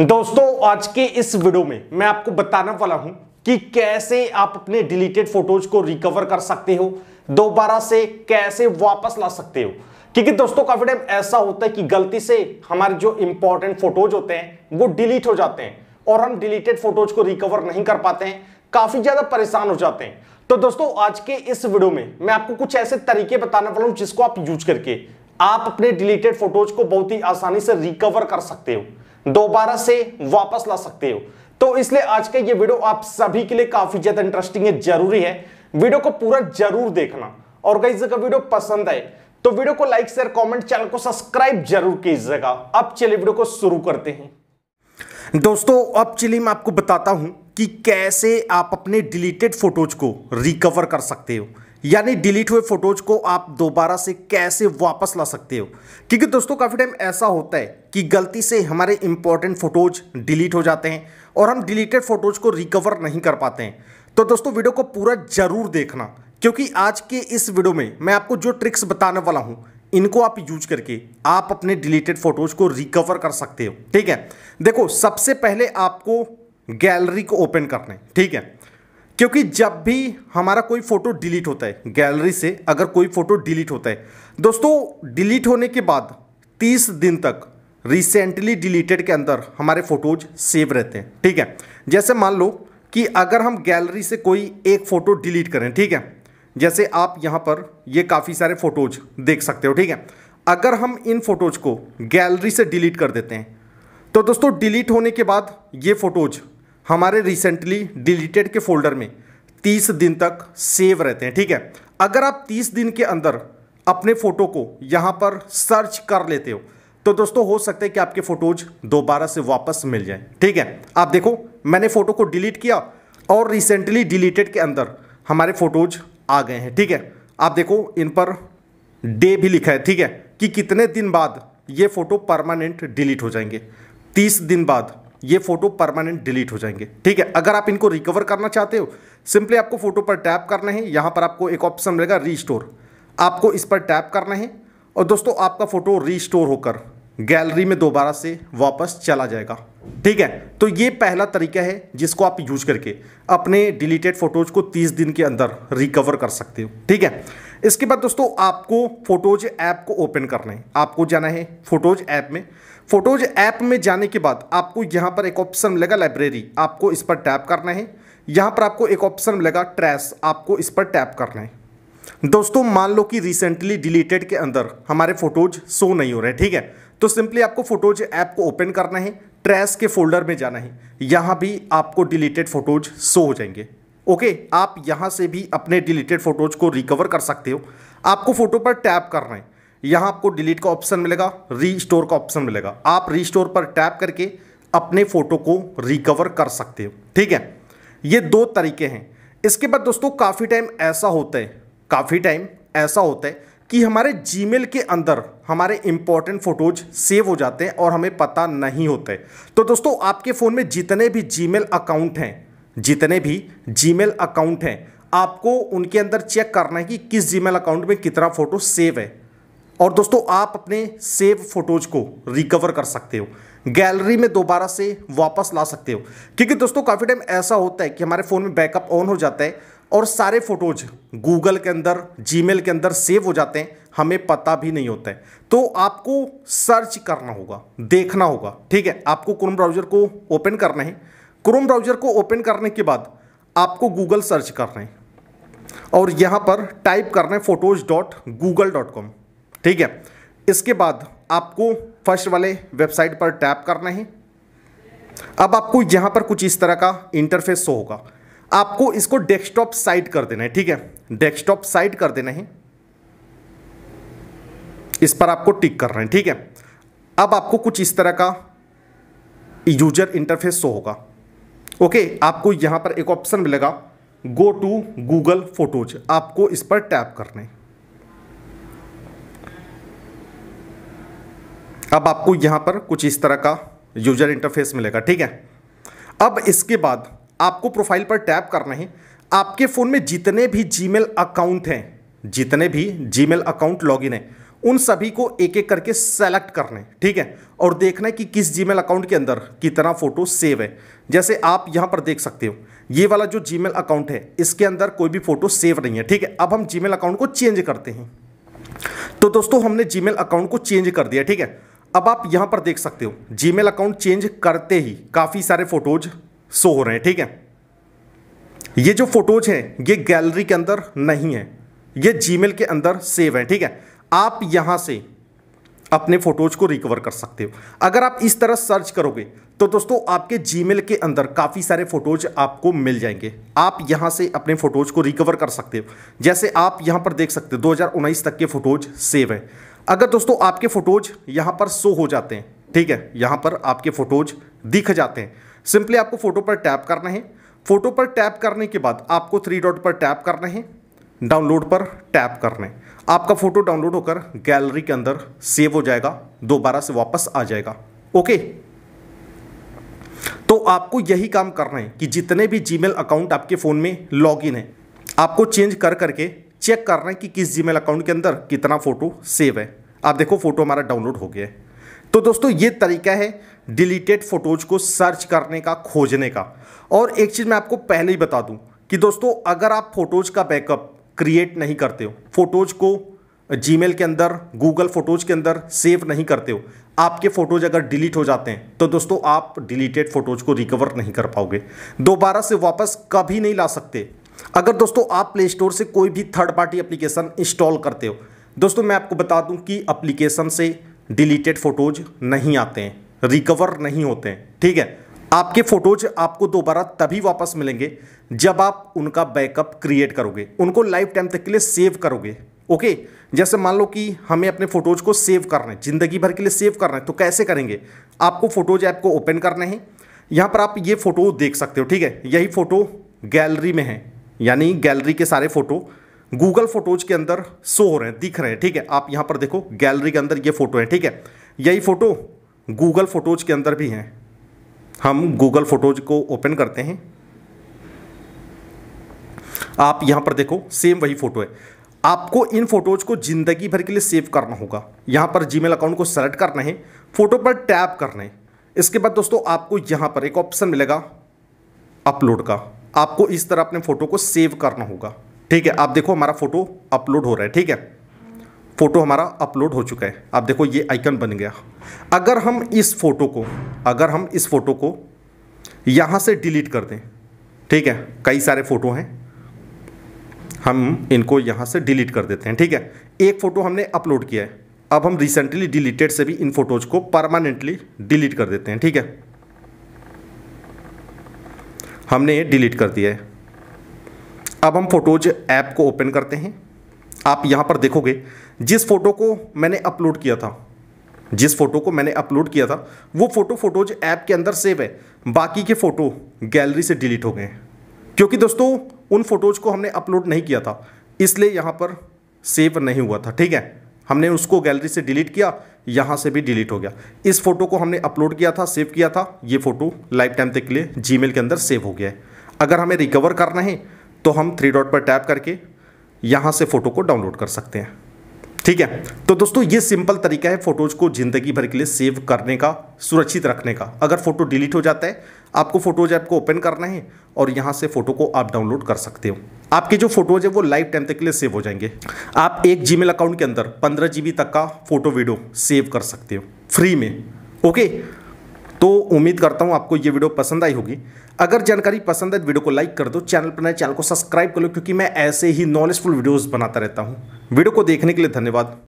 दोस्तों, आज के इस वीडियो में मैं आपको बताने वाला हूँ कि कैसे आप अपने डिलीटेड फ़ोटोज़ को रिकवर कर सकते हो, दोबारा से कैसे वापस ला सकते हो। क्योंकि दोस्तों, काफ़ी टाइम ऐसा होता है कि गलती से हमारे जो इंपॉर्टेंट फ़ोटोज़ होते हैं, वो डिलीट हो जाते हैं और हम डिलीटेड फ़ोटोज़ को रिकवर नहीं कर पाते हैं, काफ़ी ज़्यादा परेशान हो जाते हैं। तो दोस्तों, आज के इस वीडियो में मैं आपको कुछ ऐसे तरीके बताने वाला हूँ जिसको आप यूज़ करके आप अपने डिलीटेड फ़ोटोज़ को बहुत ही आसानी से रिकवर कर सकते हो। दोबारा से वापस ला सकते हो। तो इसलिए आज का ये वीडियो आप सभी के लिए काफ़ी ज़्यादा इंटरेस्टिंग है, ज़रूरी है। वीडियो को पूरा ज़रूर देखना। और कहीं अगर वीडियो पसंद आए तो वीडियो को लाइक शेयर कमेंट चैनल को सब्सक्राइब ज़रूर कीजिएगा। अब चलिए वीडियो को शुरू करते हैं। दोस्तों, अब चलिए मैं आपको बताता हूँ कि कैसे आप अपने डिलीटेड फ़ोटोज़ को रिकवर कर सकते हो। यानी डिलीट हुए फ़ोटोज़ को आप दोबारा से कैसे वापस ला सकते हो? क्योंकि दोस्तों, काफ़ी टाइम ऐसा होता है कि गलती से हमारे इंपॉर्टेंट फ़ोटोज़ डिलीट हो जाते हैं और हम डिलीटेड फ़ोटोज़ को रिकवर नहीं कर पाते हैं। तो दोस्तों वीडियो को पूरा ज़रूर देखना, क्योंकि आज के इस वीडियो में मैं आपको जो ट्रिक्स बताने वाला हूँ, इनको आप यूज़ करके आप अपने डिलीटेड फ़ोटोज़ को रिकवर कर सकते हो। ठीक है? देखो, सबसे पहले आपको गैलरी को ओपन करना है। ठीक है? क्योंकि जब भी हमारा कोई फ़ोटो डिलीट होता है गैलरी से, अगर कोई फ़ोटो डिलीट होता है, दोस्तों, डिलीट होने के बाद 30 दिन तक रिसेंटली डिलीटेड के अंदर हमारे फ़ोटोज़ सेव रहते हैं, ठीक है? जैसे मान लो कि अगर हम गैलरी से कोई एक फ़ोटो डिलीट करें, ठीक है? जैसे आप यहाँ पर ये काफ़ी सारे फ़ोटोज देख सकते हो, ठीक है? अगर हम इन फ़ोटोज़ को गैलरी से डिलीट कर देते हैं तो दोस्तों डिलीट होने के बाद ये फ़ोटोज़ हमारे रिसेंटली डिलीटेड के फोल्डर में 30 दिन तक सेव रहते हैं, ठीक है? अगर आप 30 दिन के अंदर अपने फ़ोटो को यहाँ पर सर्च कर लेते हो तो दोस्तों हो सकता है कि आपके फ़ोटोज दोबारा से वापस मिल जाए, ठीक है? आप देखो, मैंने फ़ोटो को डिलीट किया और रिसेंटली डिलीटेड के अंदर हमारे फ़ोटोज आ गए हैं, ठीक है? आप देखो, इन पर डे भी लिखा है, ठीक है? कि कितने दिन बाद ये फ़ोटो परमानेंट डिलीट हो जाएँगे। तीस दिन बाद ये फ़ोटो परमानेंट डिलीट हो जाएँगे। ठीक है, अगर आप इनको रिकवर करना चाहते हो सिंपली आपको फ़ोटो पर टैप करना है, यहाँ पर आपको एक ऑप्शन मिलेगा रीस्टोर आपको इस पर टैप करना है और दोस्तों आपका फ़ोटो रीस्टोर होकर गैलरी में दोबारा से वापस चला जाएगा। ठीक है तो ये पहला तरीका है जिसको आप यूज़ करके अपने डिलीटेड फ़ोटोज़ को 30 दिन के अंदर रिकवर कर सकते हो। ठीक है, इसके बाद दोस्तों आपको फ़ोटोज़ ऐप को ओपन करना है। आपको जाना है फ़ोटोज़ ऐप में। फ़ोटोज़ ऐप में जाने के बाद आपको यहाँ पर एक ऑप्शन मिलेगा लाइब्रेरी, आपको इस पर टैप करना है। यहाँ पर आपको एक ऑप्शन मिलेगा ट्रेस आपको इस पर टैप करना है। दोस्तों, मान लो कि रिसेंटली डिलीटेड के अंदर हमारे फ़ोटोज़ शो नहीं हो रहे, ठीक है? तो सिंपली आपको फ़ोटोज़ ऐप को ओपन करना है ट्रेस के फोल्डर में जाना है। यहाँ भी आपको डिलीटेड फ़ोटोज़ शो हो जाएँगे। ओके? आप यहाँ से भी अपने डिलीटेड फ़ोटोज़ को रिकवर कर सकते हो। आपको फ़ोटो पर टैप करना है। यहाँ आपको डिलीट का ऑप्शन मिलेगा रीस्टोर का ऑप्शन मिलेगा। आप रीस्टोर पर टैप करके अपने फ़ोटो को रिकवर कर सकते हो, ठीक है? ये दो तरीके हैं। इसके बाद दोस्तों, काफ़ी टाइम ऐसा होता है, काफ़ी टाइम ऐसा होता है कि हमारे जीमेल के अंदर हमारे इंपॉर्टेंट फ़ोटोज़ सेव हो जाते हैं और हमें पता नहीं होता तो दोस्तों, आपके फ़ोन में जितने भी जीमेल अकाउंट हैं, जितने भी जीमेल अकाउंट हैं, आपको उनके अंदर चेक करना है कि किस जीमेल अकाउंट में कितना फ़ोटो सेव है। और दोस्तों, आप अपने सेव फ़ोटोज़ को रिकवर कर सकते हो। गैलरी में दोबारा से वापस ला सकते हो। क्योंकि दोस्तों, काफ़ी टाइम ऐसा होता है कि हमारे फ़ोन में बैकअप ऑन हो जाता है और सारे फ़ोटोज़ गूगल के अंदर जीमेल के अंदर सेव हो जाते हैं। हमें पता भी नहीं होता है। तो आपको सर्च करना होगा, देखना होगा, ठीक है? आपको क्रोम ब्राउज़र को ओपन करना है। क्रोम ब्राउज़र को ओपन करने के बाद आपको गूगल सर्च करना है। और यहाँ पर टाइप करना है photos dot Google dot com ठीक है? इसके बाद आपको फ़र्स्ट वाले वेबसाइट पर टैप करना है। अब आपको यहाँ पर कुछ इस तरह का इंटरफेस शो होगा। आपको इसको डेस्कटॉप साइट कर देना है, ठीक है? डेस्कटॉप साइट कर देना है। इस पर आपको टिक करना है, ठीक है? अब आपको कुछ इस तरह का यूज़र इंटरफेस शो होगा। ओके? आपको यहाँ पर एक ऑप्शन मिलेगा, गो टू गूगल फ़ोटोज़। आपको इस पर टैप करना है। अब आपको यहाँ पर कुछ इस तरह का यूज़र इंटरफेस मिलेगा, ठीक है? अब इसके बाद आपको प्रोफ़ाइल पर टैप करना है। आपके फ़ोन में जितने भी जीमेल अकाउंट हैं, जितने भी जीमेल अकाउंट लॉगिन है, उन सभी को एक एक करके सेलेक्ट करने ठीक है? और देखना है कि किस जीमेल अकाउंट के अंदर कितना फ़ोटो सेव है। जैसे आप यहाँ पर देख सकते हो, ये वाला जो जीमेल अकाउंट है, इसके अंदर कोई भी फ़ोटो सेव नहीं है, ठीक है? अब हम जीमेल अकाउंट को चेंज करते हैं। तो दोस्तों, हमने जीमेल अकाउंट को चेंज कर दिया, ठीक है? अब आप यहाँ पर देख सकते हो जीमेल अकाउंट चेंज करते ही काफ़ी सारे फ़ोटोज़ शो हो रहे हैं, ठीक है? ये जो फ़ोटोज़ हैं, ये गैलरी के अंदर नहीं है, ये जीमेल के अंदर सेव है, ठीक है? आप यहाँ से अपने फ़ोटोज़ को रिकवर कर सकते हो। अगर आप इस तरह सर्च करोगे तो दोस्तों आपके जीमेल के अंदर काफ़ी सारे फ़ोटोज़ आपको मिल जाएँगे। आप यहाँ से अपने फ़ोटोज़ को रिकवर कर सकते हो। जैसे आप यहाँ पर देख सकते हो 2019 तक के फ़ोटोज़ सेव है। अगर दोस्तों आपके फ़ोटोज़ यहाँ पर शो हो जाते हैं, ठीक है, यहाँ पर आपके फ़ोटोज़ दिख जाते हैं, सिंपली आपको फ़ोटो पर टैप करना है। फ़ोटो पर टैप करने के बाद आपको थ्री डॉट पर टैप करना है, डाउनलोड पर टैप करना है। आपका फ़ोटो डाउनलोड होकर गैलरी के अंदर सेव हो जाएगा, दोबारा से वापस आ जाएगा, ओके? तो आपको यही काम करना है कि जितने भी जीमेल अकाउंट आपके फ़ोन में लॉगिन है, आपको चेंज कर करके चेक करना है कि किस जीमेल अकाउंट के अंदर कितना फ़ोटो सेव है। आप देखो, फ़ोटो हमारा डाउनलोड हो गया है। तो दोस्तों, ये तरीका है डिलीटेड फ़ोटोज़ को सर्च करने का, खोजने का। और एक चीज़ मैं आपको पहले ही बता दूँ कि दोस्तों, अगर आप फ़ोटोज़ का बैकअप क्रिएट नहीं करते हो फ़ोटोज़ को जीमेल के अंदर गूगल फ़ोटोज़ के अंदर सेव नहीं करते हो, आपके फ़ोटोज़ अगर डिलीट हो जाते हैं तो दोस्तों, आप डिलीटेड फ़ोटोज़ को रिकवर नहीं कर पाओगे। दोबारा से वापस कभी नहीं ला सकते। अगर दोस्तों, आप प्ले स्टोर से कोई भी थर्ड पार्टी एप्लीकेशन इंस्टॉल करते हो दोस्तों, मैं आपको बता दूँ कि अप्लीकेशन से डिलीटेड फ़ोटोज़ नहीं आते हैं रिकवर नहीं होते हैं, ठीक है? आपके फ़ोटोज़ आपको दोबारा तभी वापस मिलेंगे जब आप उनका बैकअप क्रिएट करोगे, उनको लाइफ टाइम तक के लिए सेव करोगे ओके जैसे मान लो कि हमें अपने फ़ोटोज़ को सेव करना है, ज़िंदगी भर के लिए सेव करना है तो कैसे करेंगे? आपको फ़ोटोज़ ऐप को ओपन करना है, यहाँ पर आप ये फ़ोटो देख सकते हो, ठीक है? यही फ़ोटो गैलरी में है, यानी गैलरी के सारे फ़ोटो गूगल फ़ोटोज़ के अंदर शो हो रहे हैं, दिख रहे हैं, ठीक है? आप यहाँ पर देखो, गैलरी के अंदर ये फ़ोटो है, ठीक है? यही फ़ोटो गूगल फ़ोटोज़ के अंदर भी हैं। हम गूगल फ़ोटोज़ को ओपन करते हैं। आप यहाँ पर देखो, सेम वही फ़ोटो है। आपको इन फ़ोटोज़ को ज़िंदगी भर के लिए सेव करना होगा। यहाँ पर जीमेल अकाउंट को सेलेक्ट करना है, फ़ोटो पर टैप करना है। इसके बाद दोस्तों, आपको यहाँ पर एक ऑप्शन मिलेगा अपलोड का। आपको इस तरह अपने फ़ोटो को सेव करना होगा। ठीक है, आप देखो हमारा फ़ोटो अपलोड हो रहा है, ठीक है? फ़ोटो हमारा अपलोड हो चुका है। आप देखो ये आइकन बन गया। अगर हम इस फ़ोटो को, अगर हम इस फ़ोटो को यहाँ से डिलीट कर दें, ठीक है? कई सारे फ़ोटो हैं। हम इनको यहाँ से डिलीट कर देते हैं, ठीक है? एक फ़ोटो हमने अपलोड किया है। अब हम रिसेंटली डिलीटेड से भी इन फ़ोटोज़ को परमानेंटली डिलीट कर देते हैं, ठीक है? हमने ये डिलीट कर दिया है। अब हम फ़ोटोज़ ऐप को ओपन करते हैं। आप यहाँ पर देखोगे, जिस फ़ोटो को मैंने अपलोड किया था, जिस फ़ोटो को मैंने अपलोड किया था, वो फ़ोटो फ़ोटोज़ ऐप के अंदर सेव है। बाकी के फ़ोटो गैलरी से डिलीट हो गए क्योंकि दोस्तों, उन फ़ोटोज़ को हमने अपलोड नहीं किया था, इसलिए यहाँ पर सेव नहीं हुआ था, ठीक है? हमने उसको गैलरी से डिलीट किया, यहाँ से भी डिलीट हो गया। इस फ़ोटो को हमने अपलोड किया था, सेव किया था, ये फ़ोटो लाइफ टाइम तक के लिए जी के अंदर सेव हो गया है। अगर हमें रिकवर करना है तो हम थ्री डॉट पर टैप करके यहाँ से फ़ोटो को डाउनलोड कर सकते हैं। ठीक है? तो दोस्तों, ये सिंपल तरीका है फ़ोटोज़ को ज़िंदगी भर के लिए सेव करने का, सुरक्षित रखने का। अगर फ़ोटो डिलीट हो जाता है, आपको फ़ोटोज़ ऐप को ओपन करना है और यहाँ से फ़ोटो को आप डाउनलोड कर सकते हो। आपके जो फ़ोटोज़ है, वो लाइफ टाइम तक के लिए सेव हो जाएँगे। आप एक जी अकाउंट के अंदर पंद्रह जी तक का फ़ोटो वीडियो सेव कर सकते हो। फ्री में। ओके तो उम्मीद करता हूँ आपको ये वीडियो पसंद आई होगी। अगर जानकारी पसंद है वीडियो को लाइक कर दो, चैनल पर नए, चैनल को सब्सक्राइब कर लो, क्योंकि मैं ऐसे ही नॉलेजफुल वीडियोज़ बनाता रहता हूँ। वीडियो को देखने के लिए धन्यवाद।